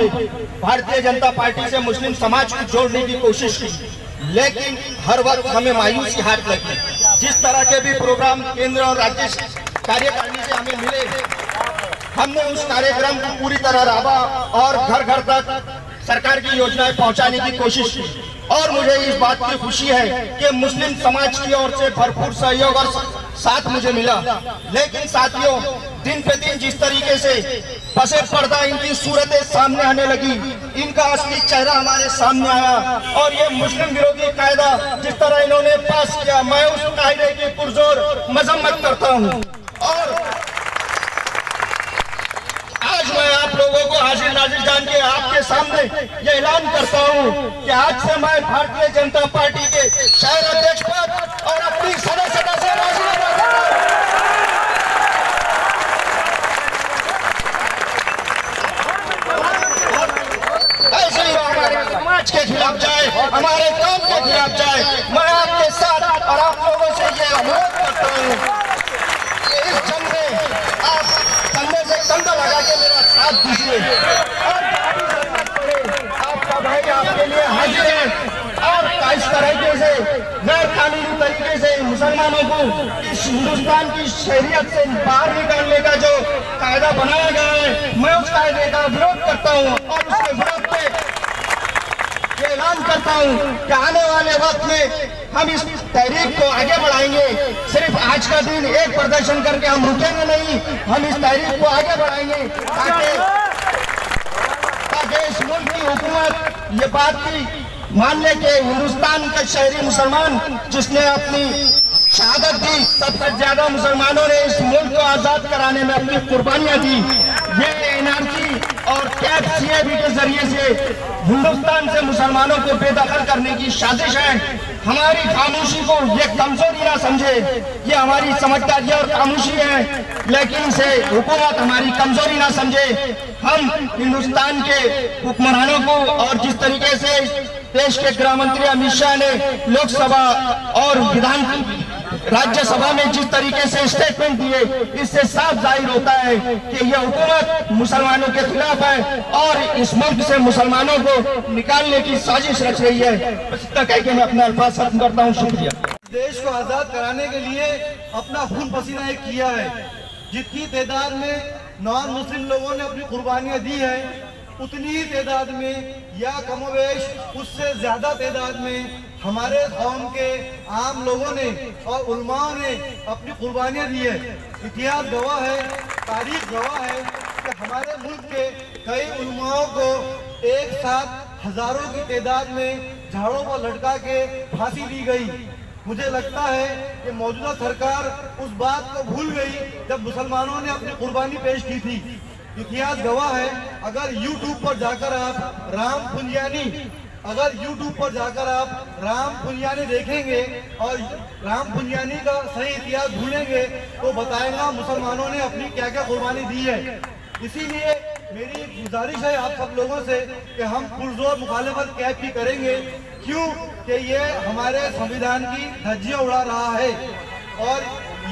थे भारतीय जनता पार्टी से मुस्लिम समाज को जोड़ने की कोशिश की, लेकिन हर वक्त हमें मायूसी हाथ लगी। जिस तरह के भी प्रोग्राम केंद्र और राज्य कार्यकारिणी से हमें मिले, हमने उस कार्यक्रम को पूरी तरह राबा और घर घर तक सरकार की योजनाएँ पहुँचाने की कोशिश की। और मुझे इस बात की खुशी है कि मुस्लिम समाज की ओर से भरपूर सहयोग और साथ मुझे मिला। लेकिन साथियों, दिन पे दिन जिस तरीके से पसे पर्दा इनकी सूरतें सामने आने लगी, इनका असली चेहरा हमारे सामने आया और ये मुस्लिम विरोधी कायदा जिस तरह इन्होंने पास किया, मैं उस कायदे की पुरजोर मजम्मत करता हूँ। और आज मैं आप लोगों को हाजिर नाजिर जान के आपके सामने ये ऐलान करता हूँ कि आज से मैं भारतीय जनता पार्टी के शहर अध्यक्ष पद और अपनी सदस्यता से राजीनामा करता हूँ। ऐसे ही हमारे समाज के खिलाफ जाए हमारे काम के खिलाफ जाए। मैं आपके साथ और आप लोगों से ये अनुरोध करता हूँ इस जंग में आप कंधे से कंधा लगा के मेरा साथ दीजिए। आपका भाई आपके लिए हाजिर है। और इस तरीके से गैर कानूनी तरीके से मुसलमानों को इस हिंदुस्तान की शहरियत से बाहर निकालने का जो कायदा बनाया गया है, मैं उस कायदे का विरोध करता हूँ। और उसके विरोध ऐलान करता हूँ कि आने वाले वक्त में हम इस तहरीक को आगे बढ़ाएँगे। सिर्फ़ आज का दिन एक प्रदर्शन करके हम रुकेंगे नहीं, हम इस तहरीक को आगे बढ़ाएँगे ताकि ताकि इस मुल्क की हुकूमत, ये बात की मान ले कि हिंदुस्तान का शहरी मुसलमान जिसने अपनी शहादत दी, सबसे ज़्यादा मुसलमानों ने इस मुल्क को आज़ाद कराने में अपनी कुर्बानियाँ दी। ये एनआरसी और कैब सीएबी के ज़रिए से हिंदुस्तान से मुसलमानों को बेदखल करने की साजिश है। हमारी खामोशी को ये कमज़ोरी ना समझे। ये हमारी समझदारी और खामोशी है। लेकिन इसे हुकूमत हमारी कमज़ोरी ना समझे। हम हिंदुस्तान के हुक्मरानों को और जिस तरीके से देश के गृह मंत्री अमित शाह ने लोकसभा और विधान राज्यसभा में जिस तरीके से स्टेटमेंट दिए, इससे साफ़ ज़ाहिर होता है कि यह हुकूमत मुसलमानों के खिलाफ है और इस मुल्क से मुसलमानों को निकालने की साजिश रच रही है। कह के मैं अपना अल्फाज खत्म करता हूँ। शुक्रिया। देश को आज़ाद कराने के लिए अपना खून पसीना एक किया है। जितनी तादाद में नॉन मुस्लिम लोगों ने अपनी कुर्बानियाँ दी है, उतनी ही तादाद में या कमोवेश उससे ज़्यादा तादाद में हमारे कौम के आम लोगों ने और उलमाओं ने अपनी कुर्बानियाँ दी है। इतिहास गवाह है, तारीख गवाह है कि हमारे मुल्क के कई उलमाओं को एक साथ हज़ारों की तादाद में झाड़ों पर लटका के फांसी दी गई। मुझे लगता है कि मौजूदा सरकार उस बात को भूल गई जब मुसलमानों ने अपनी कुर्बानी पेश की थी। इतिहास गवाह है, अगर YouTube पर जाकर आप राम पुंजानी अगर YouTube पर जाकर आप राम पुनियानी देखेंगे और राम पुंजानी का सही इतिहास ढूंढेंगे तो बताएगा मुसलमानों ने अपनी क्या क्या कुर्बानी दी है। इसीलिए मेरी गुजारिश है आप सब लोगों से कि हम पुरजोर मुखालफत कैब की करेंगे। क्यों? कि ये हमारे संविधान की धज्जियाँ उड़ा रहा है। और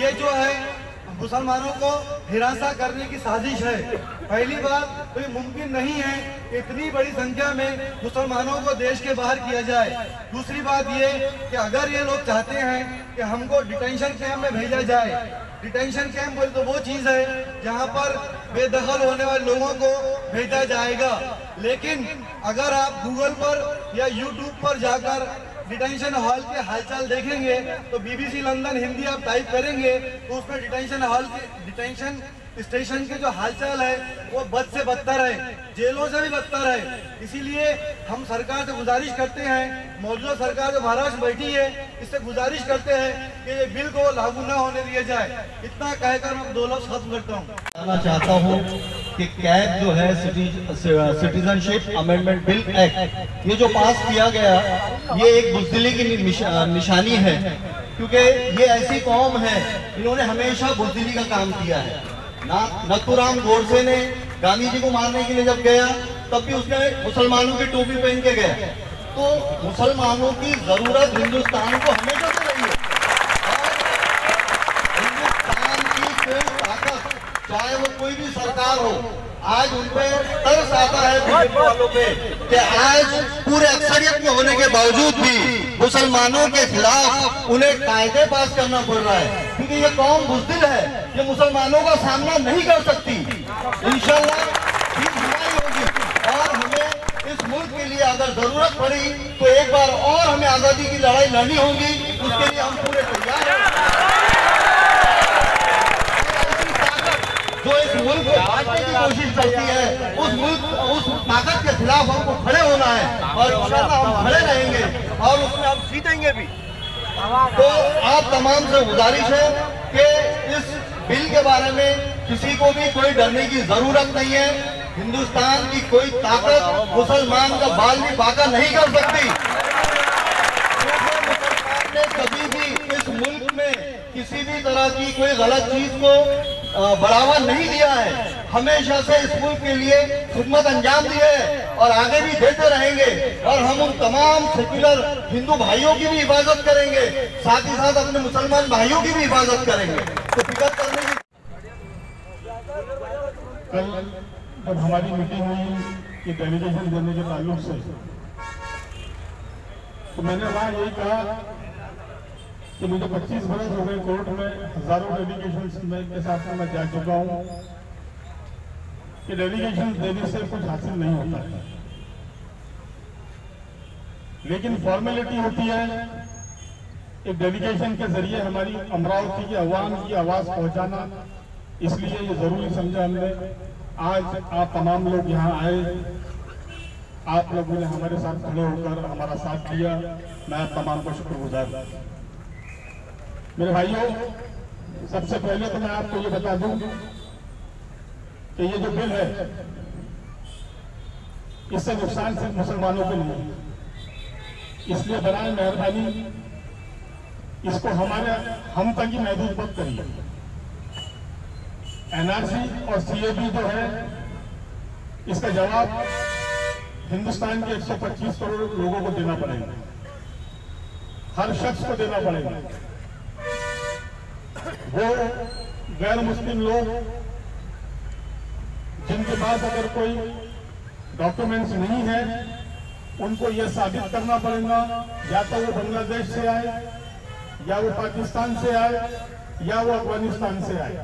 ये जो है मुसलमानों को हिरासा करने की साजिश है। पहली बात तो ये मुमकिन नहीं है इतनी बड़ी संख्या में मुसलमानों को देश के बाहर किया जाए। दूसरी बात ये कि अगर ये लोग चाहते हैं कि हमको डिटेंशन कैंप में भेजा जाए, डिटेंशन कैंप बोले तो वो चीज़ है जहाँ पर बेदखल होने वाले लोगों को भेजा जाएगा। लेकिन अगर आप गूगल पर या यूट्यूब पर जाकर डिटेंशन हॉल के हालचाल देखेंगे तो बीबीसी लंदन हिंदी आप टाइप करेंगे तो उसमें डिटेंशन हॉल के डिटेंशन स्टेशन के जो हालचाल है, वो बद से बदतर है, जेलों से भी बदतर है। इसीलिए हम सरकार से गुजारिश करते हैं, मौजूदा सरकार जो महाराष्ट्र बैठी है, इससे गुजारिश करते हैं कि ये बिल को लागू न होने दिया जाए। इतना कहकर मैं दो लफ्ज खत्म करता हूँ। चाहता हूँ कि कैब जो है सिटीजनशिप अमेंडमेंट बिल एक्ट, ये जो पास किया गया, ये एक बुजदिली की निश- निशानी है। क्योंकि ये ऐसी कौम है, इन्होंने हमेशा बुजदिली का काम किया है। ना, नथुराम गोडसे ने गांधी जी को मारने के लिए जब गया, तब भी उसने मुसलमानों की टोपी पहन के गया। तो मुसलमानों की ज़रूरत हिंदुस्तान को हमेशा से रही है और हिंदुस्तान की कोई ताकत चाहे वो कोई भी सरकार हो, आज उन पे तरस आता है बीजेपी वालों पे कि आज पूरे अक्सरियत में होने के बावजूद भी मुसलमानों के खिलाफ उन्हें कायदे पास करना पड़ रहा है। क्योंकि ये कौम बुजदिल है ये मुसलमानों का सामना नहीं कर सकती। इंशाल्लाह होगी। और हमें इस मुल्क के लिए अगर ज़रूरत पड़ी तो एक बार और हमें आज़ादी की लड़ाई लड़नी होगी। उसके लिए हम पूरे तैयार हैं। जो इस मुल्क को बांटने की कोशिश करती है, उस मुल्क, उस ताकत के खिलाफ हमको खड़े होना है और हम खड़े रहेंगे और उसमें हम जीतेंगे भी। तो आप तमाम से गुजारिश है कि इस बिल के बारे में किसी को भी कोई डरने की ज़रूरत नहीं है। हिंदुस्तान की कोई ताकत मुसलमान का बाल भी बाका नहीं कर सकती। कभी भी इस मुल्क में किसी भी तरह की कोई गलत चीज़ को बढ़ावा नहीं दिया है। हमेशा से मुल्क के लिए खिदमत अंजाम दी है और आगे भी देते रहेंगे और हम उन तमाम सेक्युलर हिंदू भाइयों की भी हिफाजत करेंगे, साथ ही साथ अपने मुसलमान भाइयों की भी हिफाजत करेंगे। तो फ़िक्र करने की कल जब हमारी मीटिंग हुई कि डेलीगेशन देने के ताल्लुक से तो मैंने वहाँ यही कहा कि मुझे 25 बरस हो गए कोर्ट में, हज़ारों डेलीगेशन के साथ में मैं जा चुका हूँ। कि डेलीगेशन देने से कुछ हासिल नहीं होता। है लेकिन फॉर्मेलिटी होती है एक डेलीगेशन के ज़रिए हमारी अमरावती की आवाम की आवाज़ पहुंचाना, इसलिए ये ज़रूरी समझा हमने। आज आप तमाम लोग यहाँ आए। आप लोगों ने हमारे साथ खड़े होकर हमारा साथ दिया। मैं आप तमाम का शुक्रगुजार मेरे भाइयों, सबसे पहले तो मैं आपको ये बता दूँ कि ये जो बिल है, इससे नुकसान सिर्फ़ मुसलमानों को है इसलिए बनाए मेहरबानी, इसको हमारे, हम तक ही महदूद मत करिए। एनआरसी और सीएबी जो है, इसका जवाब हिंदुस्तान के 125 करोड़ लोगों को देना पड़ेगा। हर शख्स को देना पड़ेगा। वो गैर मुस्लिम लोग जिनके पास अगर कोई डॉक्यूमेंट्स नहीं है, उनको यह साबित करना पड़ेगा, या तो वो बांग्लादेश से आए, या वो पाकिस्तान से आए, या वो अफ़गानिस्तान से आए।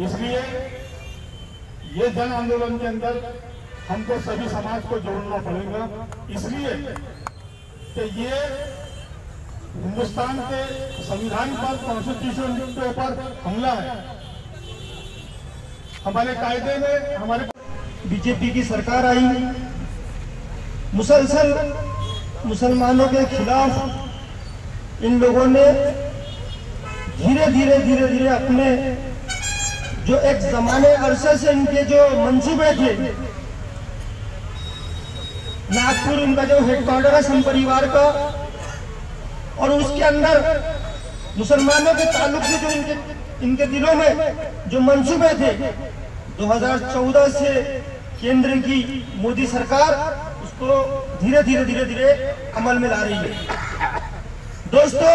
इसलिए ये जन आंदोलन के अंदर हमको सभी समाज को जोड़ना पड़ेगा। इसलिए कि ये हिंदुस्तान के संविधान पर कॉन्स्टिट्यूशन के ऊपर हमला है। हमारे कायदे में हमारे बीजेपी की सरकार आई। मुसलसल मुसलमानों के खिलाफ इन लोगों ने धीरे धीरे धीरे धीरे अपने जो एक जमाने अरसे से इनके जो मंसूबे थे, नागपुर इनका जो हेडक्वार्टर है सम परिवार का और उसके अंदर मुसलमानों के ताल्लुक से जो इनके इनके दिलों में, जो मंसूबे थे 2014 से केंद्र की मोदी सरकार उसको धीरे धीरे धीरे धीरे अमल में ला रही है। दोस्तों,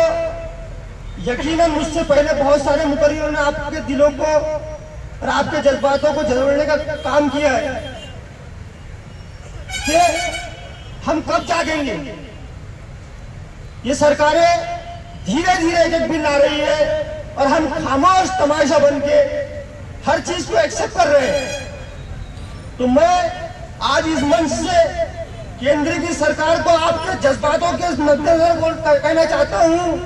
यकीनन मुझसे पहले बहुत सारे मुकरियों ने आपके दिलों को और आपके जज्बातों को जोड़ने का काम किया है। कि हम कब जागेंगे? ये सरकारें धीरे धीरे एक बिल ला रही है और हम खामोश तमाशा बन के हर चीज़ को एक्सेप्ट कर रहे हैं तो मैं आज इस मंच से केंद्र की सरकार को आपके जज्बातों के मद्देनजर कहना चाहता हूँ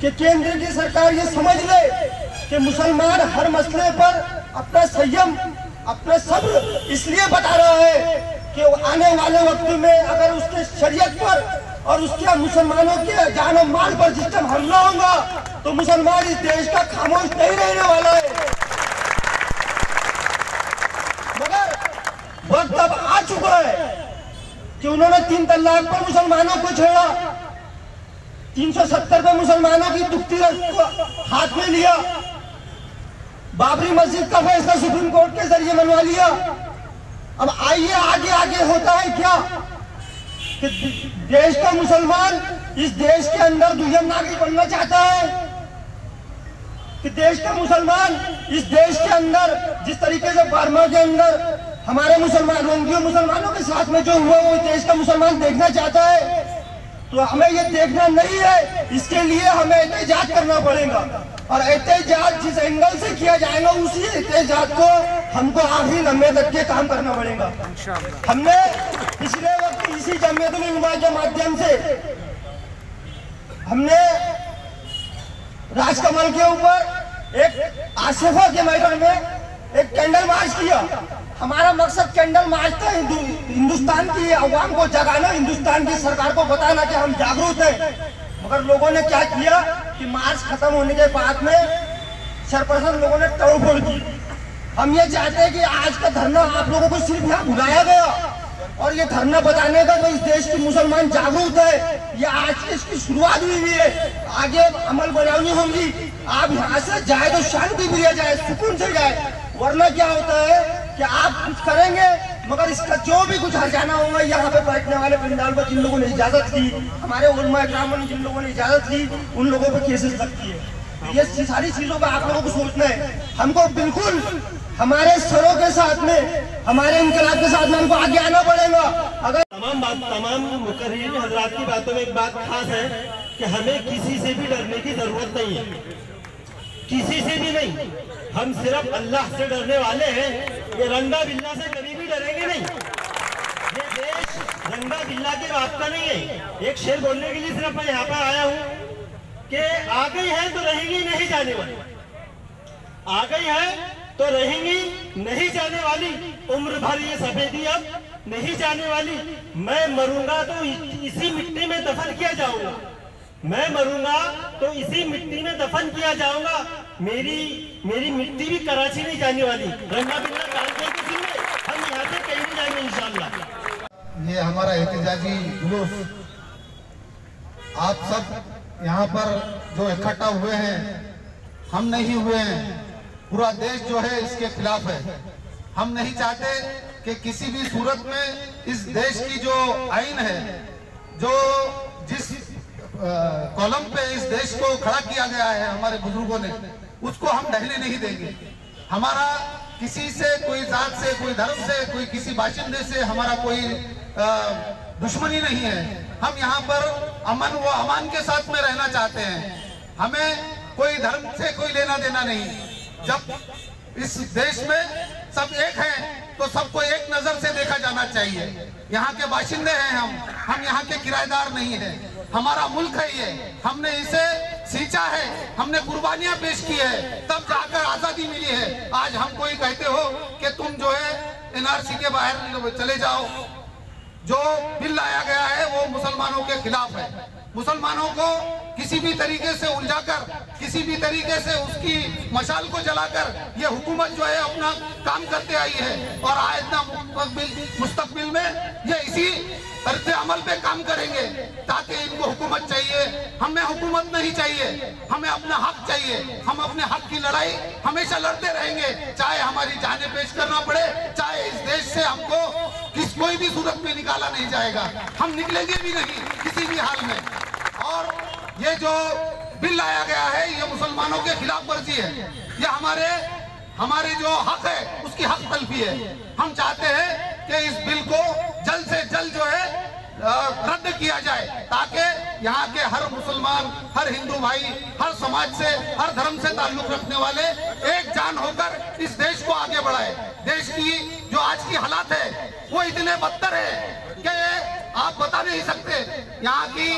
कि केंद्र की सरकार ये समझ ले कि मुसलमान हर मसले पर अपना संयम, अपना सब्र इसलिए बता रहा है कि आने वाले वक्त में अगर उसके शरीयत पर और उसके मुसलमानों के जान माल पर जिस टाइम हमला होगा तो मुसलमान इस देश का खामोश नहीं रहने वाला है। मगर वक्त अब आ चुका है कि उन्होंने तीन तलाक पर मुसलमानों को छेड़ा। 370 पे मुसलमानों की दुखती को हाथ में लिया। बाबरी मस्जिद का फैसला सुप्रीम कोर्ट के ज़रिए मनवा लिया। अब आइए, आगे आगे होता है क्या? कि देश का मुसलमान इस देश के अंदर दुनिया नागरिक बनना चाहता है। कि देश का मुसलमान इस देश के अंदर, जिस तरीके से बर्मा के अंदर हमारे मुसलमान, रोंगियों मुसलमानों के साथ में जो हुआ, वो देश का मुसलमान देखना चाहता है। तो हमें ये देखना नहीं है। इसके लिए हमें एहतजाज करना पड़ेगा। और एहतजाज जिस एंगल से किया जाएगा उसी एहतजाज को हमको आखिरी लम्बे तक के काम करना पड़ेगा। हमने पिछले वक्त इसी जमीयत के माध्यम से हमने राजकमल के ऊपर एक आसिफा के मैदान में एक कैंडल मार्च किया। हमारा मकसद कैंडल मार्च था हिंदू, हिंदुस्तान की अवाम को जगाना, हिंदुस्तान की सरकार को बताना कि हम जागरूक हैं। मगर लोगों ने क्या किया कि मार्च खत्म होने के बाद में सरपरसन लोगों ने तोड़फोड़ की हम ये चाहते हैं कि आज का धरना आप लोगों को सिर्फ़ यहाँ बुलाया गया। और ये धरना बताने का तो इस देश की मुसलमान जागरूक है। ये आज इसकी शुरुआत हुई हुई है। आगे अमल बयानी होगी। आप यहाँ से जाए तो शांति प्रिय जाए, सुकून से जाए। वरना क्या होता है? कि आप कुछ करेंगे? मगर इसका जो भी कुछ हरजाना होगा, यहाँ पे बैठने वाले पंडाल पर जिन लोगों ने इजाज़त की हमारे उलमा ने जिन लोगों ने इजाज़त की उन लोगों पर केसेस लगती है। तो ये सारी चीज़ों पर आप लोगों को सोचना है। हमको बिल्कुल हमारे सरों के साथ में, हमारे इनकलाब के साथ में हमको आगे आना पड़ेगा। अगर तमाम बात तमाम हजरात की बातों में एक बात खास है कि हमें किसी से भी डरने की ज़रूरत नहीं है। किसी से भी नहीं। हम सिर्फ़ अल्लाह से डरने वाले हैं। ये रंगा बिल्ला से कभी भी डरेंगे नहीं। ये देश रंगा बिल्ला के बात का नहीं है। एक शेर बोलने के लिए सिर्फ़ मैं यहाँ पर आया हूँ कि आ गई है तो रहेगी, नहीं जाने वाली। आ गई है तो रहेंगी, नहीं जाने वाली। उम्र भर ये सफेदी अब नहीं जाने वाली। मैं मरूँगा तो इसी मिट्टी में दफन किया जाऊँगा। मैं मरूँगा तो इसी मिट्टी में दफन किया जाऊँगा। मेरी मेरी मिट्टी भी कराची नहीं जाने वाली। रंगा बिल्ला हम यहाँ से कहीं नहीं जाएँगे ये हमारा एहतजाजी जुलूस। आप सब यहाँ पर जो इकट्ठा हुए हैं, हम नहीं हुए हैं। पूरा देश जो है इसके खिलाफ है। हम नहीं चाहते कि किसी भी सूरत में इस देश की जो आइन है, जो जिस कॉलम पे इस देश को खड़ा किया गया है हमारे बुज़ुर्गों ने, उसको हम ढहने नहीं देंगे। हमारा किसी से, कोई जात से, कोई धर्म से, कोई किसी बाशिंदे से हमारा कोई दुश्मनी नहीं है। हम यहाँ पर अमन व अमान के साथ में रहना चाहते हैं। हमें कोई धर्म से कोई लेना देना नहीं। जब इस देश में सब एक हैं तो सबको एक नज़र से देखा जाना चाहिए। यहाँ के बाशिंदे हैं हम। हम यहाँ के किराएदार नहीं है। हमारा मुल्क है ये। हमने इसे सींचा है। हमने कुर्बानियाँ पेश की है। तब जाकर आज़ादी मिली है। आज हम कोई कहते हो कि तुम जो है, एनआरसी के बाहर चले जाओ। जो बिल लाया गया है, वो मुसलमानों के खिलाफ है। मुसलमानों को किसी भी तरीके से उलझाकर, किसी भी तरीके से उसकी मशाल को जलाकर ये हुकूमत जो है अपना काम करते आई है। और आयतना मुस्तकबिल में ये इसी तरह अमल पे काम करेंगे ताकि इनको हुकूमत चाहिए। हमें हुकूमत नहीं चाहिए, हमें अपना हक चाहिए। हम अपने हक की लड़ाई हमेशा लड़ते रहेंगे, चाहे हमारी जाने पेश करना पड़े, चाहे इस देश से हमको किस कोई भी सूरत में निकाला नहीं जाएगा। हम निकलेंगे भी नहीं किसी भी हाल में। ये जो बिल लाया गया है, ये मुसलमानों के खिलाफ वर्जी है। ये हमारे हमारे जो हक है, उसकी हक तलफी है। हम चाहते हैं कि इस बिल को जल्द से जल्द जो है रद्द किया जाए, ताकि यहाँ के हर मुसलमान, हर हिंदू भाई, हर समाज से, हर धर्म से ताल्लुक रखने वाले एक जान होकर इस देश को आगे बढ़ाए। देश की जो आज की हालात है, वो इतने बदतर है आप बता नहीं सकते। यहाँ की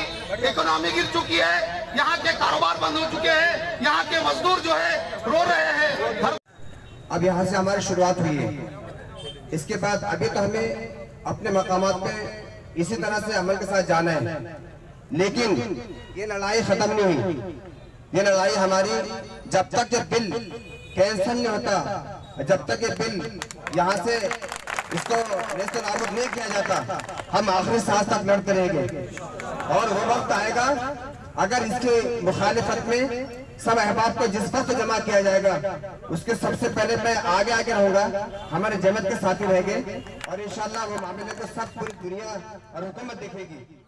इकोनॉमी गिर चुकी है, यहाँ के कारोबार बंद हो चुके हैं, यहाँ के मजदूर जो है, रो रहे हैं। अब यहाँ से हमारी शुरुआत हुई है। इसके बाद अभी तो हमें अपने मकामात पे इसी तरह से अमल के साथ जाना है। लेकिन ये लड़ाई खत्म नहीं हुई। ये लड़ाई हमारी जब तक ये बिल कैंसिल नहीं होता, जब तक ये बिल यहाँ से इसको नेस्त नाबूद नहीं किया जाता। हम आखिरी सांस तक लड़ते रहेंगे। और वो वक्त आएगा, अगर इसके मुखालिफत में सब अहबाब को जिस वक्त जमा किया जाएगा, उसके सबसे पहले मैं आगे आगे रहूँगा। हमारे जमत के साथी रहेंगे। और इंशाल्लाह वो मामले को सब पूरी दुनिया और हुकूमत देखेगी।